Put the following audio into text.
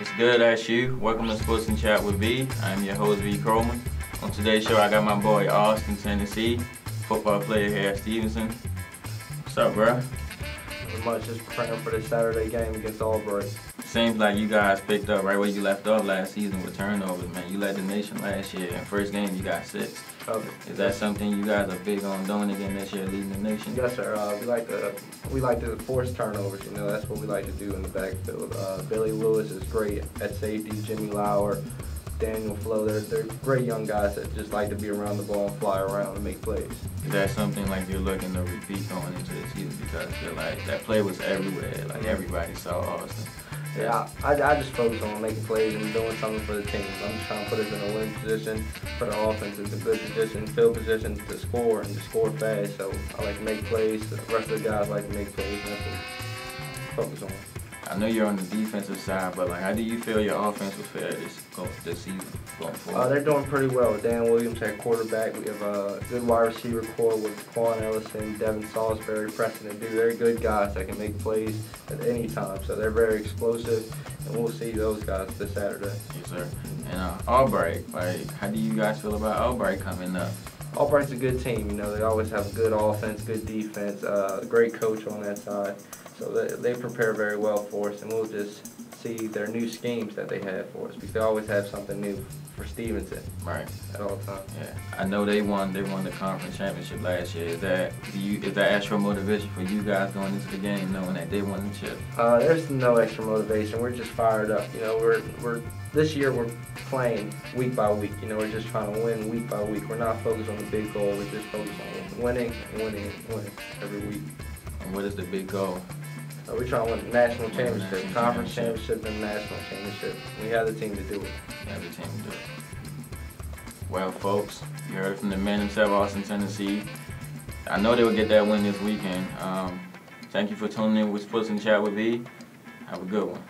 It's good, that's you. Welcome to Sports and Chat with V. I'm your host, V. Kromah. On today's show, I got my boy Austin Tennessee, football player here at Stevenson. What's up, bro? Not much, just preparing for the Saturday game against Albright. Seems like you guys picked up right where you left off last season with turnovers, man. You led the nation last year. and first game, you got six. Of Is that something you guys are big on doing again this year, leading the nation? Yes, sir. Uh, we like to we like to force turnovers. You know, that's what we like to do in the backfield. Uh, Billy Lewis is great at safety. Jimmy Lauer, Daniel Flo, they're they're great young guys that just like to be around the ball and fly around and make plays. Is that something like you're looking to repeat going into the season? Because I feel like that play was everywhere. Like everybody saw Austin. Yeah, I, I just focus on making plays and doing something for the team. I'm just trying to put us in a win position, put our offense in a good position, field position to score and to score fast. So I like to make plays. The rest of the guys like to make plays. And that's what we focus on. I know you're on the defensive side, but like, how do you feel your offense will fare this this season going Uh, forward? they're doing pretty well. Dan Williams at quarterback. We have a good wide receiver corps with Quan Ellison, Devin Salisbury, Preston and Dew. They're good guys that can make plays at any time. So they're very explosive, and we'll see those guys this Saturday. yes, sir. And uh, Albright, like, how do you guys feel about Albright coming up? Albright's a good team. You know, they always have a good offense, good defense, uh, great coach on that side. So they, they prepare very well for us, and we'll just see their new schemes that they have for us because they always have something new for Stevenson Right. at all times. Yeah. I know they won. They won the conference championship last year. Is that do you? Is that extra motivation for you guys going into the game, knowing that they won the chip? Uh, there's no extra motivation. We're just fired up. You know, we're we're this year we're playing week by week. You know, we're just trying to win week by week. We're not focused on the big goal. We're just focused on winning and winning and winning every week. And what is the big goal? Uh, we're trying to win the national championship, conference championship. and national championship. We have the team to do it. Every team to do it. Well, folks, you heard from the man himself, Austin, Tennessee. I know they will get that win this weekend. Um, thank you for tuning in with Sports and Chat with V. Have a good one.